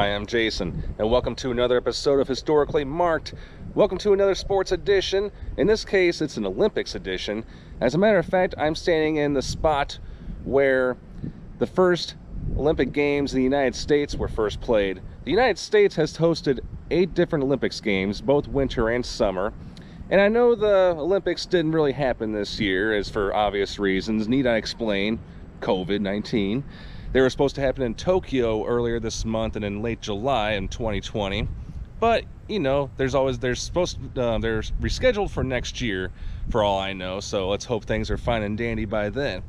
I am Jason, and welcome to another episode of Historically Marked. Welcome to another sports edition. In this case, it's an Olympics edition. As a matter of fact, I'm standing in the spot where the first Olympic Games in the United States were first played. The United States has hosted eight different Olympics Games, both winter and summer. And I know the Olympics didn't really happen this year, as for obvious reasons. Need I explain? COVID-19. They were supposed to happen in Tokyo earlier this month and in late July in 2020. But, you know, there's always, they're supposed to, uh, they're rescheduled for next year for all I know. So let's hope things are fine and dandy by then.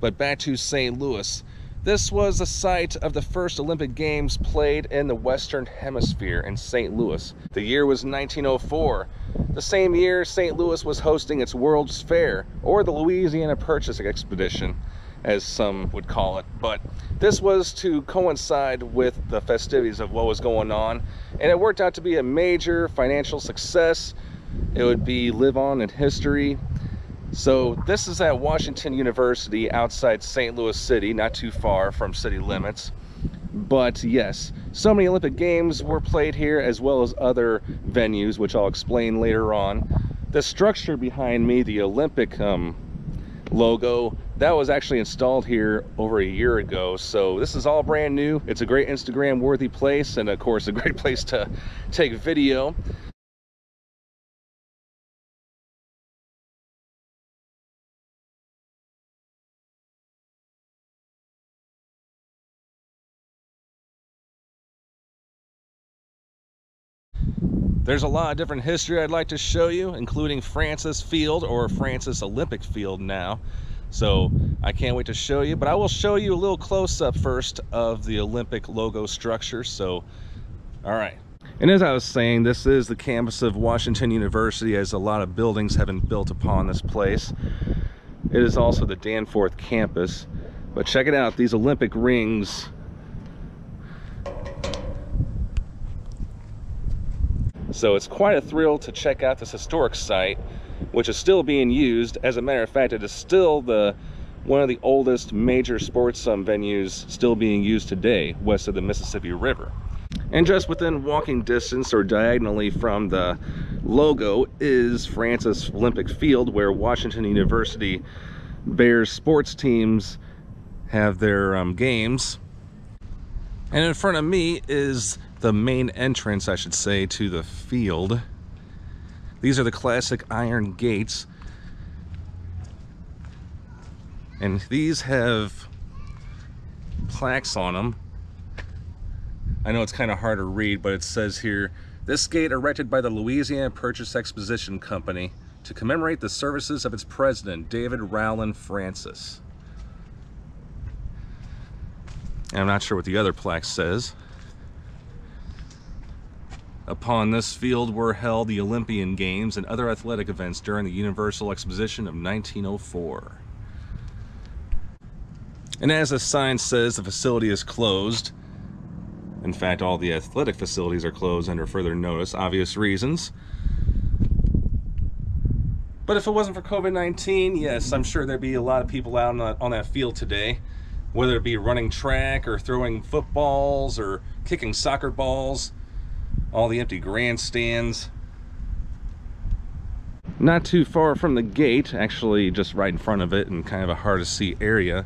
But back to St. Louis. This was the site of the first Olympic Games played in the Western Hemisphere in St. Louis. The year was 1904. The same year, St. Louis was hosting its World's Fair, or the Louisiana Purchase Expedition as some would call it. But this was to coincide with the festivities of what was going on, and it worked out to be a major financial success. It would be live on in history. So this is at Washington University outside St. Louis City, not too far from city limits. But yes, so many Olympic Games were played here as well as other venues, which I'll explain later on. The structure behind me, the Olympic um, logo, that was actually installed here over a year ago. So this is all brand new. It's a great instagram worthy place and of course a great place to take video. There's a lot of different history I'd like to show you, including Francis Field or Francis Olympic Field now. So I can't wait to show you, but I will show you a little close-up first of the Olympic logo structure. So, all right. And as I was saying, this is the campus of Washington University as a lot of buildings have been built upon this place. It is also the Danforth campus. But check it out, these Olympic rings So it's quite a thrill to check out this historic site which is still being used. As a matter of fact, it is still the one of the oldest major sports um, venues still being used today west of the Mississippi River. And just within walking distance or diagonally from the logo is Francis Olympic Field where Washington University Bears sports teams have their um, games. And in front of me is the main entrance, I should say, to the field. These are the classic iron gates. And these have plaques on them. I know it's kind of hard to read, but it says here, this gate erected by the Louisiana Purchase Exposition Company to commemorate the services of its president, David Rowland Francis. And I'm not sure what the other plaque says. Upon this field were held the Olympian Games and other athletic events during the Universal Exposition of 1904. And as the sign says, the facility is closed. In fact, all the athletic facilities are closed under further notice, obvious reasons. But if it wasn't for COVID-19, yes, I'm sure there'd be a lot of people out on that, on that field today, whether it be running track or throwing footballs or kicking soccer balls all the empty grandstands. Not too far from the gate, actually just right in front of it and kind of a hard to see area,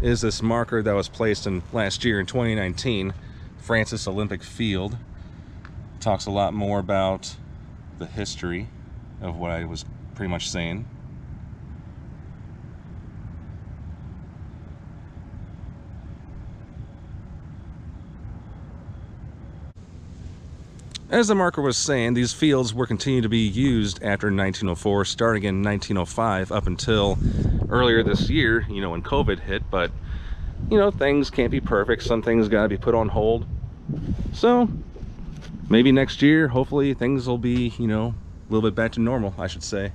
is this marker that was placed in last year in 2019, Francis Olympic Field. Talks a lot more about the history of what I was pretty much saying. As the marker was saying, these fields were continued to be used after 1904, starting in 1905 up until earlier this year, you know, when COVID hit, but, you know, things can't be perfect. Some things got to be put on hold. So, maybe next year, hopefully things will be, you know, a little bit back to normal, I should say.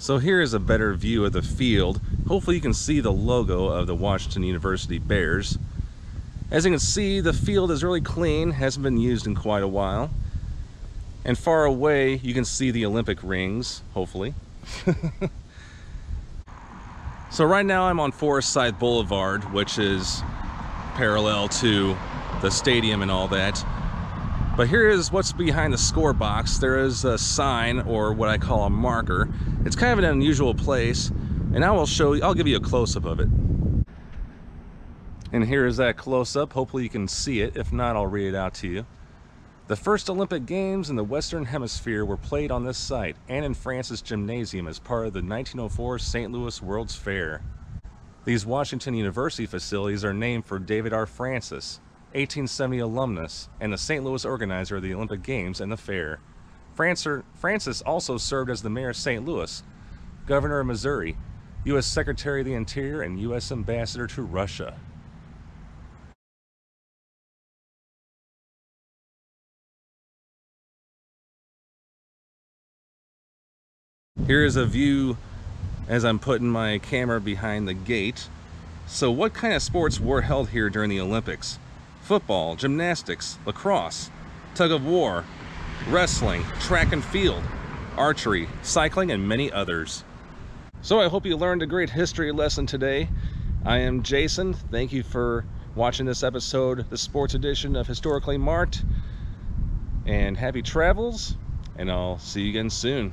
So here is a better view of the field. Hopefully you can see the logo of the Washington University Bears. As you can see, the field is really clean, hasn't been used in quite a while. And far away, you can see the Olympic rings, hopefully. so right now I'm on Forsyth Boulevard, which is parallel to the stadium and all that. But here is what's behind the score box. There is a sign, or what I call a marker. It's kind of an unusual place, and I will show you, I'll give you a close-up of it. And here is that close-up. Hopefully you can see it. If not, I'll read it out to you. The first Olympic Games in the Western Hemisphere were played on this site and in Francis Gymnasium as part of the 1904 St. Louis World's Fair. These Washington University facilities are named for David R. Francis, 1870 alumnus, and the St. Louis organizer of the Olympic Games and the fair. Francis also served as the mayor of St. Louis, governor of Missouri, U.S. Secretary of the Interior, and U.S. Ambassador to Russia. Here is a view as I'm putting my camera behind the gate. So what kind of sports were held here during the Olympics? Football, gymnastics, lacrosse, tug of war, wrestling, track and field, archery, cycling, and many others. So I hope you learned a great history lesson today. I am Jason. Thank you for watching this episode, the sports edition of Historically Marked. And happy travels, and I'll see you again soon.